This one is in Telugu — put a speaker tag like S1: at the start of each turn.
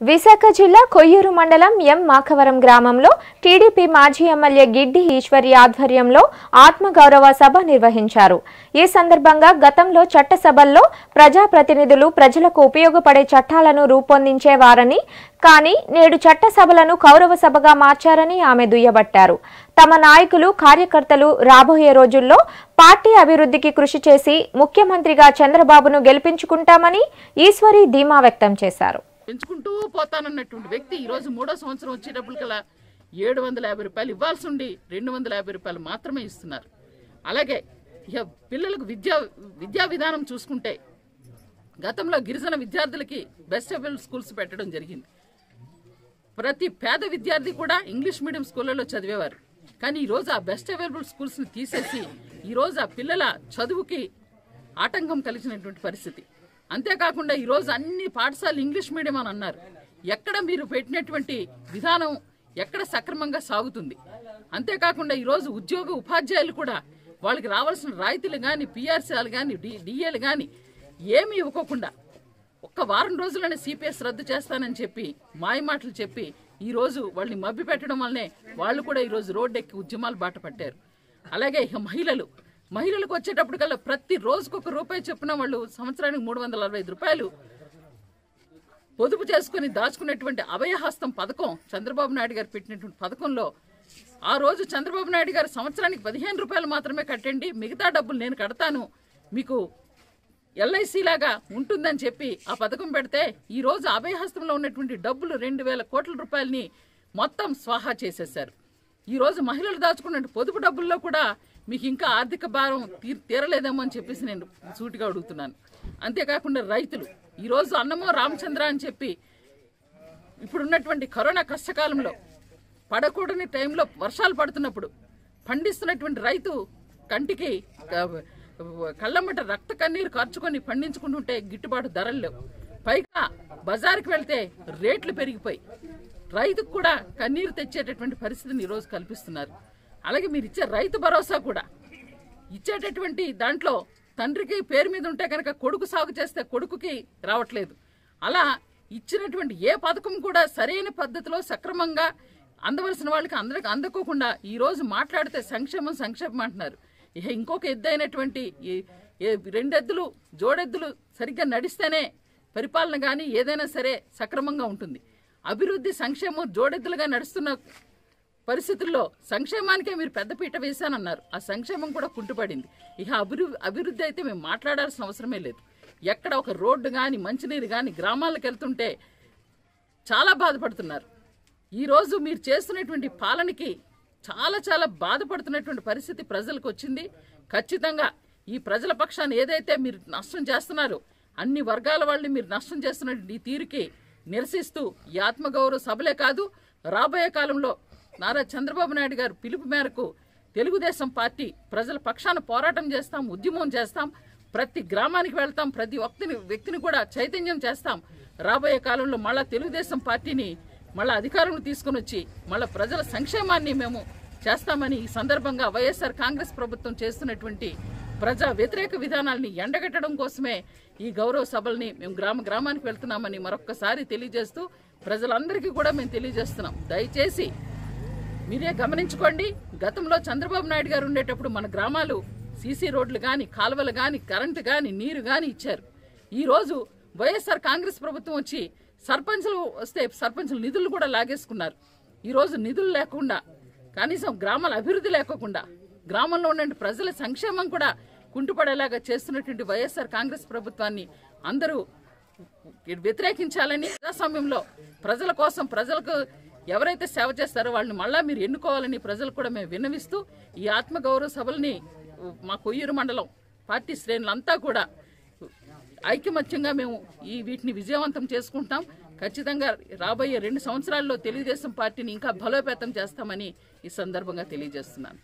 S1: విశాఖ జిల్లా కొయ్యూరు మండలం ఎం మాకవరం గ్రామంలో టీడీపీ మాజీ ఎమ్మెల్యే గిడ్డి ఈశ్వరి ఆధ్వర్యంలో ఆత్మగౌరవ సభ నిర్వహించారు. ఈ సందర్భంగా గతంలో చట్టసభల్లో ప్రజాప్రతినిధులు ప్రజలకు ఉపయోగపడే చట్టాలను రూపొందించేవారని కానీ నేడు చట్టసభలను కౌరవ సభగా మార్చారని ఆమె దుయ్యబట్టారు. తమ నాయకులు కార్యకర్తలు రాబోయే రోజుల్లో పార్టీ అభివృద్ధికి కృషి చేసి ముఖ్యమంత్రిగా చంద్రబాబును గెలిపించుకుంటామని ఈశ్వరి ధీమా వ్యక్తం చేశారు.
S2: పెంచుకుంటూ పోతానన్నటువంటి వ్యక్తి ఈరోజు మూడో సంవత్సరం వచ్చేటప్పటికల్లా ఏడు వందల యాభై రూపాయలు ఇవ్వాల్సి ఉండి రెండు వందల యాభై రూపాయలు మాత్రమే ఇస్తున్నారు. అలాగే ఇక పిల్లలకు విద్యా విద్యా విధానం చూసుకుంటే గతంలో గిరిజన విద్యార్థులకి బెస్ట్ అవైలబుల్ స్కూల్స్ పెట్టడం జరిగింది. ప్రతి పేద విద్యార్థి కూడా ఇంగ్లీష్ మీడియం స్కూళ్ళలో చదివేవారు. కానీ ఈరోజు ఆ బెస్ట్ అవైలబుల్ స్కూల్స్ని తీసేసి ఈరోజు ఆ పిల్లల చదువుకి ఆటంకం కలిగినటువంటి పరిస్థితి. అంతేకాకుండా ఈరోజు అన్ని పాఠశాలలు ఇంగ్లీష్ మీడియం అని అన్నారు. ఎక్కడ మీరు పెట్టినటువంటి విధానం ఎక్కడ సక్రమంగా సాగుతుంది? అంతేకాకుండా ఈరోజు ఉద్యోగ ఉపాధ్యాయులు కూడా వాళ్ళకి రావాల్సిన రాయితీలు కానీ పిఆర్సీలు కానీ డి డిఏలు కానీ ఏమీ ఇవ్వకోకుండా ఒక్క వారం రోజుల్లోనే సిపిఎస్ రద్దు చేస్తానని చెప్పి మాయమాటలు చెప్పి ఈరోజు వాళ్ళని మభ్య పెట్టడం వల్లనే వాళ్ళు కూడా ఈరోజు రోడ్డెక్కి ఉద్యమాలు బాట పట్టారు. అలాగే ఇక మహిళలు మహిళలకు వచ్చేటప్పటికల్లా ప్రతి రోజుకు ఒక రూపాయి చొప్పున వాళ్ళు సంవత్సరానికి మూడు వందల అరవై ఐదు రూపాయలు. పొదుపు చేసుకుని దాచుకున్నటువంటి అభయహస్తం పథకం చంద్రబాబు నాయుడు గారు పెట్టినటువంటి పథకంలో ఆ రోజు చంద్రబాబు నాయుడు గారు సంవత్సరానికి పదిహేను రూపాయలు మాత్రమే కట్టండి మిగతా డబ్బులు నేను కడతాను మీకు ఎల్ఐసి లాగా ఉంటుందని చెప్పి ఆ పథకం పెడితే ఈ రోజు అభయహస్తంలో ఉన్నటువంటి డబ్బులు రెండు వేల కోట్ల రూపాయలని మొత్తం స్వాహా చేసేశారు. ఈరోజు మహిళలు దాచుకున్న పొదుపు డబ్బుల్లో కూడా మీకు ఇంకా ఆర్థిక భారం తీర్ తీరలేదేమో అని చెప్పేసి నేను సూటిగా అడుగుతున్నాను. అంతేకాకుండా రైతులు ఈరోజు అన్నమో రామచంద్ర అని చెప్పి ఇప్పుడున్నటువంటి కరోనా కష్టకాలంలో పడకూడని టైంలో వర్షాలు పడుతున్నప్పుడు పండిస్తున్నటువంటి రైతు కంటికి కళ్ళమ్మట రక్త కన్నీరు ఖర్చుకొని పండించుకుంటుంటే గిట్టుబాటు ధరలు లేవు. పైగా బజారుకి వెళ్తే రేట్లు పెరిగిపోయి రైతుకు కూడా కన్నీరు తెచ్చేటటువంటి పరిస్థితిని ఈరోజు కల్పిస్తున్నారు. అలాగే మీరు ఇచ్చే రైతు భరోసా కూడా. ఇచ్చేటటువంటి దాంట్లో తండ్రికి పేరు మీద ఉంటే కనుక కొడుకు సాగు చేస్తే కొడుకుకి రావట్లేదు. అలా ఇచ్చినటువంటి ఏ పథకం కూడా సరైన పద్ధతిలో సక్రమంగా అందవలసిన వాళ్ళకి అందరికి అందుకోకుండా ఈరోజు మాట్లాడితే సంక్షేమం సంక్షేమం అంటున్నారు. ఇక ఇంకొక ఎద్దైనటువంటి ఈ రెండెద్దులు జోడెద్దులు సరిగ్గా నడిస్తేనే పరిపాలన కానీ ఏదైనా సరే సక్రమంగా ఉంటుంది. అభివృద్ధి సంక్షేమం జోడెద్దులుగా నడుస్తున్న పరిస్థితుల్లో సంక్షేమానికే మీరు పెద్దపీట వేశానన్నారు. ఆ సంక్షేమం కూడా కుంటుపడింది. ఇక అభివృద్ధి అభివృద్ధి అయితే మేము మాట్లాడాల్సిన అవసరమే లేదు. ఎక్కడ ఒక రోడ్డు కానీ మంచినీరు కానీ గ్రామాలకు వెళ్తుంటే చాలా బాధపడుతున్నారు. ఈరోజు మీరు చేస్తున్నటువంటి పాలనకి చాలా చాలా బాధపడుతున్నటువంటి పరిస్థితి ప్రజలకు వచ్చింది. ఖచ్చితంగా ఈ ప్రజల పక్షాన్ని ఏదైతే మీరు నష్టం చేస్తున్నారో అన్ని వర్గాల వాళ్ళని మీరు నష్టం చేస్తున్నటువంటి ఈ తీరుకి నిరసిస్తూ ఈ ఆత్మగౌరవ సభలే కాదు రాబోయే కాలంలో నారా చంద్రబాబు నాయుడు గారు పిలుపు మేరకు తెలుగుదేశం పార్టీ ప్రజల పక్షాన పోరాటం చేస్తాం ఉద్యమం చేస్తాం ప్రతి గ్రామానికి వెళ్తాం ప్రతి వ్యక్తిని వ్యక్తిని కూడా చైతన్యం చేస్తాం. రాబోయే కాలంలో మళ్ళా తెలుగుదేశం పార్టీని మళ్ళా అధికారంలో తీసుకుని వచ్చి మళ్ళా ప్రజల సంక్షేమాన్ని మేము చేస్తామని ఈ సందర్భంగా వైఎస్ఆర్ కాంగ్రెస్ ప్రభుత్వం చేస్తున్నటువంటి ప్రజా వ్యతిరేక విధానాల్ని ఎండగట్టడం కోసమే ఈ గౌరవ సభల్ని మేము గ్రామ గ్రామానికి వెళ్తున్నామని మరొక్కసారి తెలియజేస్తూ ప్రజలందరికీ కూడా మేము తెలియజేస్తున్నాం. దయచేసి మీరే గమనించుకోండి. గతంలో చంద్రబాబు నాయుడు గారు ఉండేటప్పుడు మన గ్రామాలు సీసీ రోడ్లు కానీ కాలువలు కానీ కరెంటు కానీ నీరు కానీ ఇచ్చారు. ఈరోజు వైఎస్ఆర్ కాంగ్రెస్ ప్రభుత్వం వచ్చి సర్పంచులు వస్తే సర్పంచులు నిధులు కూడా లాగేసుకున్నారు. ఈరోజు నిధులు లేకుండా కనీసం గ్రామాల అభివృద్ధి లేకుండా గ్రామంలో ఉండే ప్రజల సంక్షేమం కూడా కుంటుపడేలాగా చేస్తున్నటువంటి వైఎస్ఆర్ కాంగ్రెస్ ప్రభుత్వాన్ని అందరూ వ్యతిరేకించాలని ప్రజాస్వామ్యంలో ప్రజల కోసం ప్రజలకు ఎవరైతే సేవ చేస్తారో వాళ్ళని మళ్ళా మీరు ఎన్నుకోవాలని ప్రజలు కూడా మేము విన్నవిస్తూ ఈ ఆత్మగౌరవ సభల్ని మా కొయ్యూరు మండలం పార్టీ శ్రేణులంతా కూడా ఐకమత్యంగా మేము ఈ వీటిని విజయవంతం చేసుకుంటాం. ఖచ్చితంగా రాబోయే రెండు సంవత్సరాల్లో తెలుగుదేశం పార్టీని ఇంకా బలోపేతం చేస్తామని ఈ సందర్భంగా తెలియజేస్తున్నాను.